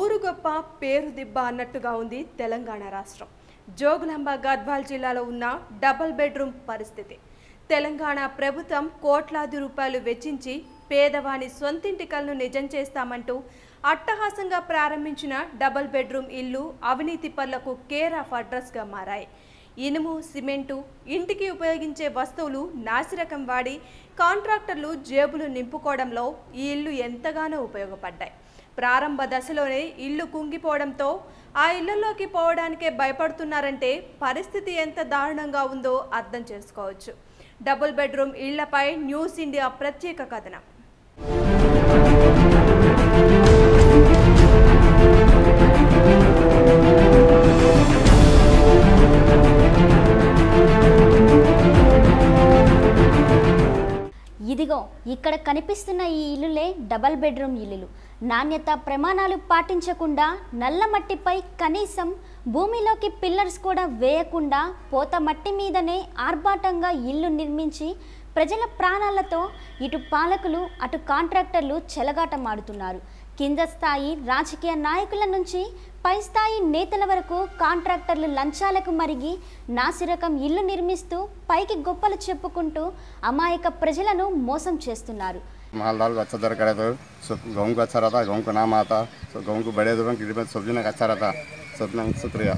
ఊరు గొప్ప పేరు దిబ్బ అన్నట్టుగా ఉంది తెలంగాణ రాష్ట్రం. జోగులాంబ గద్వాల్ జిల్లాలో ఉన్న డబుల్ బెడ్రూమ్ పరిస్థితి. తెలంగాణ ప్రభుత్వం కోట్లాది రూపాయలు వెచ్చించి పేదవాని సొంతింటి కలను నిజం చేస్తామంటూ అట్టహాసంగా ప్రారంభించిన డబుల్ బెడ్రూమ్ ఇల్లు అవినీతి పనులకు కేర్ ఆఫ్ అడ్రస్గా మారాయి. ఇనుము సిమెంటు ఇంటికి ఉపయోగించే వస్తువులు నాసిరకం వాడి కాంట్రాక్టర్లు జేబులు నింపుకోవడంలో ఈ ఇల్లు ఎంతగానో ఉపయోగపడ్డాయి. ప్రారంభ దశలోనే ఇల్లు కుంగిపోవడంతో ఆ ఇళ్ళలోకి పోవడానికే భయపడుతున్నారంటే పరిస్థితి ఎంత దారుణంగా ఉందో అర్థం చేసుకోవచ్చు. డబుల్ బెడ్రూమ్ ఇళ్ళపై న్యూస్ ఇండియా ప్రత్యేక కథనం. ఇదిగో ఇక్కడ కనిపిస్తున్న ఈ ఇల్లులే డబల్ బెడ్రూమ్ ఇల్లులు. నాణ్యత ప్రమాణాలు పాటించకుండా నల్ల మట్టిపై కనీసం భూమిలోకి పిల్లర్స్ కూడా వేయకుండా పోత మట్టి మీదనే ఆర్భాటంగా ఇల్లు నిర్మించి ప్రజల ప్రాణాలతో ఇటు పాలకులు అటు కాంట్రాక్టర్లు చెలగాటమాడుతున్నారు. కింద స్థాయి రాజకీయ నాయకుల నుంచి పై స్థాయి నేతల వరకు కాంట్రాక్టర్లు లంచాలకు మరిగి నాసిరకం ఇల్లు నిర్మిస్తూ పైకి గొప్పలు చెప్పుకుంటూ అమాయక ప్రజలను మోసం చేస్తున్నారు. माल दाल को अच्छा दर करे तो सब गेहूँ को अच्छा रहता है गेहूँ का नाम आता तो गेहूँ को बड़े दुकान की सब्ज़ी का अच्छा रहता सब शुक्रिया।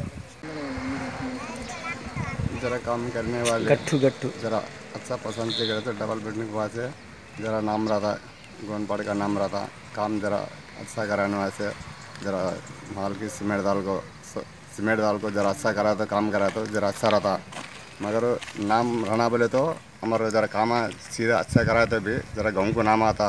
जरा काम करने वाले गट्ठू गट्ठू जरा अच्छा पसंद से करे तो डबल बेडरूम के वहाँ से जरा नाम रहता गोनपाड़ का नाम रहता काम जरा अच्छा कराने वाले जरा माल की सीमेंट दाल को सीमेंट दाल को जरा अच्छा करा तो काम करा तो जरा अच्छा रहता। मगर नाम रहना बोले तो हमारा जरा काम सीधा अच्छा कराए तो भी जरा गाँव को नाम आता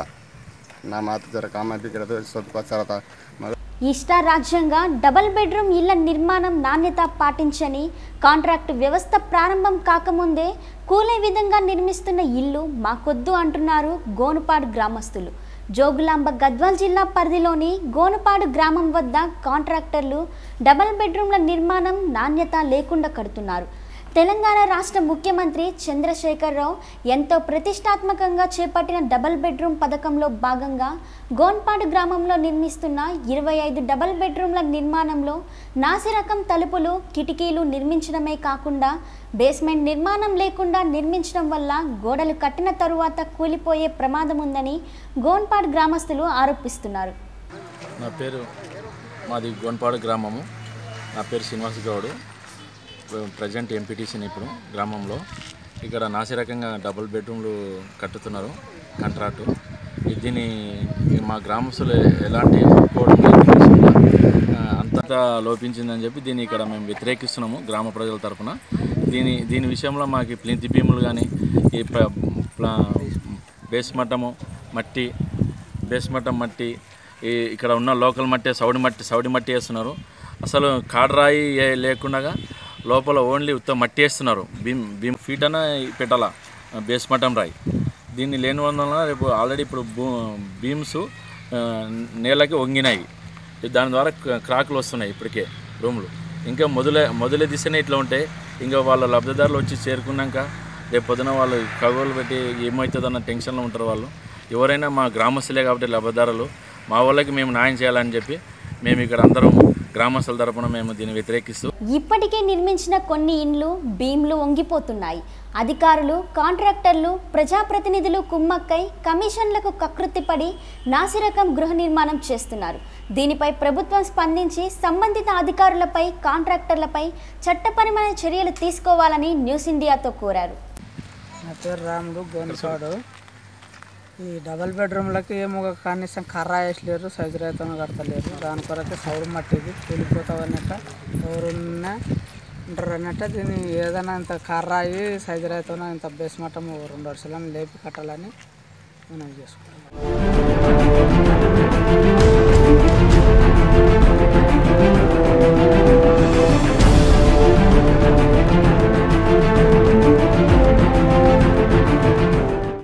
नाम आता जरा काम भी करे तो सबको अच्छा रहता मगर ఇష్టారాజ్యంగా డబల్ బెడ్రూమ్ ఇళ్ల నిర్మాణం నాణ్యత పాటించని కాంట్రాక్ట్ వ్యవస్థ ప్రారంభం కాకముందే కూలే విధంగా నిర్మిస్తున్న ఇల్లు మాకొద్దు అంటున్నారు గోనుపాడు గ్రామస్తులు జోగులాంబ గద్వాల్ జిల్లా పరిధిలోని గోనుపాడు గ్రామం వద్ద కాంట్రాక్టర్లు డబల్ బెడ్రూమ్ల నిర్మాణం నాణ్యత లేకుండా కడుతున్నారు తెలంగాణ రాష్ట్ర ముఖ్యమంత్రి చంద్రశేఖరరావు ఎంతో ప్రతిష్టాత్మకంగా చేపట్టిన డబల్ బెడ్రూమ్ పథకంలో భాగంగా గోన్పాడు గ్రామంలో నిర్మిస్తున్న ఇరవై ఐదు డబల్ బెడ్రూమ్ల నిర్మాణంలో నాసిరకం తలుపులు కిటికీలు నిర్మించడమే కాకుండా బేస్మెంట్ నిర్మాణం లేకుండా నిర్మించడం వల్ల గోడలు కట్టిన తరువాత కూలిపోయే ప్రమాదం ఉందని గోన్పాడు గ్రామస్తులు ఆరోపిస్తున్నారు. నా పేరు మాది గోన్పాడు గ్రామము. నా పేరు శ్రీనివాస్ గౌడ్. ప్రజెంట్ ఎంపీటీసీని ఇప్పుడు గ్రామంలో? ఇక్కడ నాసిరకంగా డబుల్ బెడ్రూమ్లు కట్టుతున్నారు కాంట్రాక్టు. దీన్ని మా గ్రామస్తులు ఎలాంటి ఒప్పుకోవడం అంతటా లోపించిందని చెప్పి దీన్ని ఇక్కడ మేము వ్యతిరేకిస్తున్నాము గ్రామ ప్రజల తరఫున. దీని దీని విషయంలో మాకు ప్లింతి భీములు కానీ ఈ బేస్ మట్టము మట్టి బేస్ మట్టం మట్టి ఈ ఇక్కడ ఉన్న లోకల్ మట్టి సౌడి మట్టి సౌడి మట్టి వేస్తున్నారు. అసలు కాడరాయి లేకుండా లోపల ఓన్లీ ఉత్త మట్టి వేస్తున్నారు. భీమ్ భీమ్ ఫీట్ అన్న పెట్టాల? బేస్ మటం రాయి. దీన్ని లేని వలన రేపు ఆల్రెడీ ఇప్పుడు భూ బీమ్స్ నేలకి వంగినాయి. దాని ద్వారా క్రాకులు వస్తున్నాయి ఇప్పటికే రూమ్లు. ఇంకా మొదలే మొదలే దిశనే ఇట్లా ఉంటే ఇంకా వాళ్ళ లబ్ధిదారులు వచ్చి చేరుకున్నాక రేపు పొద్దున వాళ్ళు కగోలు పెట్టి ఏమవుతుందన్న టెన్షన్లో ఉంటారు వాళ్ళు. ఎవరైనా మా గ్రామస్తులే కాబట్టి లబ్ధిదారులు మా వాళ్ళకి మేము న్యాయం చేయాలని చెప్పి మేము ఇక్కడ అందరం గ్రామస్తుల తరపున మేము దీన్ని వ్యతిరేకిస్తూ ఇప్పటికే నిర్మించిన కొన్ని ఇండ్లు భీమ్లు వంగిపోతున్నాయి. అధికారులు కాంట్రాక్టర్లు ప్రజాప్రతినిధులు కుమ్మక్కై కమిషన్లకు కకృతిపడి నాసిరకం గృహ నిర్మాణం చేస్తున్నారు. దీనిపై ప్రభుత్వం స్పందించి సంబంధిత అధికారులపై కాంట్రాక్టర్లపై చట్టపరమైన చర్యలు తీసుకోవాలని న్యూస్ ఇండియాతో కోరారు. నా పేరు రాముడు గోనిపాడు ఈ డబల్ బెడ్రూమ్లకి ఏమో ఒక కనీసం కర్ర వేసలేరు సైజు రైతం కడతలేరు. దాని కొరకు సౌడు మట్టిది కూలిపోతావన్నట్ట. ఎవరున్నా ఉంటారు అన్నట్టు దీన్ని ఏదైనా ఇంత కర్ర అయ్యి సైజు రైతం ఇంత బేస్ మట్టం రెండు వర్షాలను లేపి కట్టాలని మనం చేసుకుంటాం